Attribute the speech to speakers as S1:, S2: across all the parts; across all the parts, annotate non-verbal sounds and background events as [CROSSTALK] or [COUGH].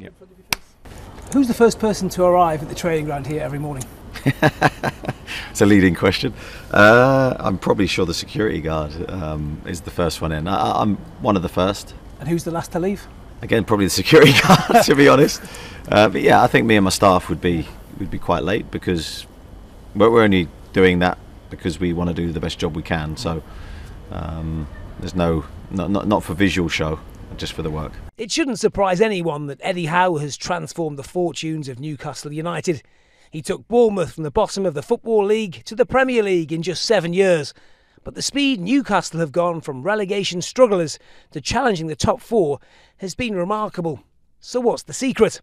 S1: Yep.
S2: Who's the first person to arrive at the training ground here every morning? [LAUGHS]
S1: it's a leading question. Uh, I'm probably sure the security guard um, is the first one in. I, I'm one of the first.
S2: And who's the last to leave?
S1: Again, probably the security [LAUGHS] guard, to be honest. Uh, but yeah, I think me and my staff would be would be quite late because we're, we're only doing that because we want to do the best job we can. So um, there's no not, not not for visual show, just for the work.
S2: It shouldn't surprise anyone that Eddie Howe has transformed the fortunes of Newcastle United. He took Bournemouth from the bottom of the Football League to the Premier League in just seven years. But the speed Newcastle have gone from relegation strugglers to challenging the top four has been remarkable. So, what's the secret?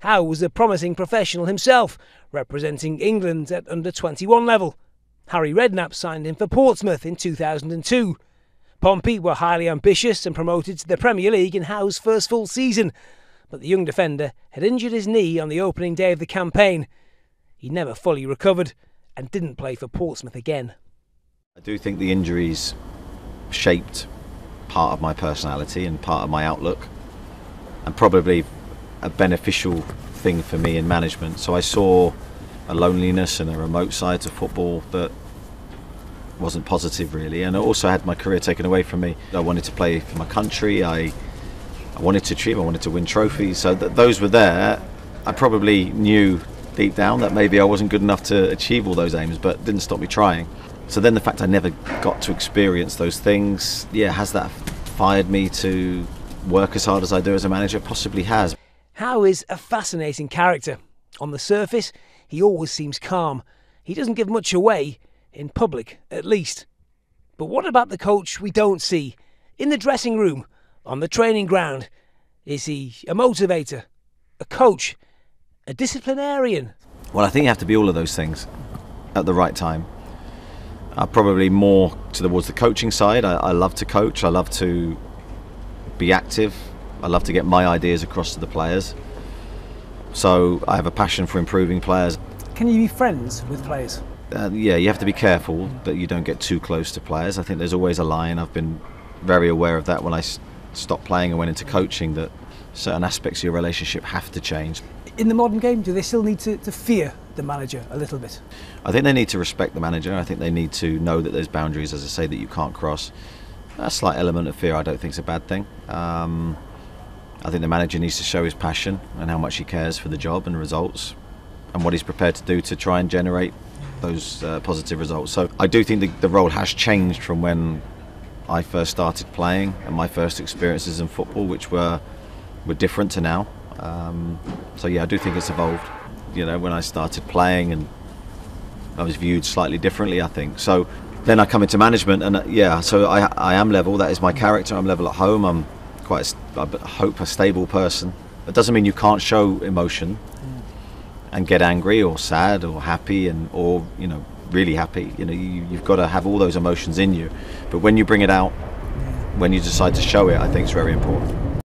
S2: Howe was a promising professional himself, representing England at under 21 level. Harry Redknapp signed him for Portsmouth in 2002. Pompey were highly ambitious and promoted to the Premier League in Howe's first full season, but the young defender had injured his knee on the opening day of the campaign. He never fully recovered and didn't play for Portsmouth again.
S1: I do think the injuries shaped part of my personality and part of my outlook, and probably a beneficial thing for me in management. So I saw a loneliness and a remote side to football that wasn't positive really. And I also had my career taken away from me. I wanted to play for my country. I I wanted to achieve I wanted to win trophies. So that those were there. I probably knew deep down that maybe I wasn't good enough to achieve all those aims but didn't stop me trying. So then the fact I never got to experience those things yeah has that fired me to work as hard as I do as a manager? Possibly has.
S2: Howe is a fascinating character? On the surface he always seems calm. He doesn't give much away in public at least. But what about the coach we don't see? In the dressing room, on the training ground? Is he a motivator, a coach, a disciplinarian?
S1: Well, I think you have to be all of those things at the right time. Uh, probably more towards the coaching side. I, I love to coach. I love to be active. I love to get my ideas across to the players. So I have a passion for improving players.
S2: Can you be friends with players?
S1: Uh, yeah, you have to be careful that you don't get too close to players. I think there's always a line. I've been very aware of that when I s- stopped playing and went into coaching that certain aspects of your relationship have to change.
S2: In the modern game, do they still need to, to fear the manager a little bit?
S1: I think they need to respect the manager. I think they need to know that there's boundaries, as I say, that you can't cross. A slight element of fear, I don't think, is a bad thing. Um, I think the manager needs to show his passion and how much he cares for the job and results, and what he's prepared to do to try and generate those uh, positive results. So I do think the, the role has changed from when I first started playing and my first experiences in football, which were were different to now. Um, so yeah, I do think it's evolved. You know, when I started playing and I was viewed slightly differently, I think. So then I come into management, and uh, yeah, so I I am level. That is my character. I'm level at home. I'm quite, a, I hope, a stable person. That doesn't mean you can't show emotion and get angry or sad or happy and or you know really happy. You know, you, you've got to have all those emotions in you. But when you bring it out, when you decide to show it, I think it's very important.